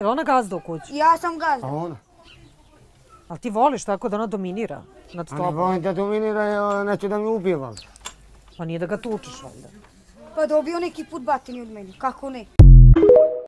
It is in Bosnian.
Je ona gazda u kući? Ja sam gazda. A ona? Ali ti voliš tako da ona dominira nad tobom? Ali volim da dominira, neće da mi ubije valjda. Pa nije da ga tučiš valjda. Pa dobio neki put batini od meni. Kako ne?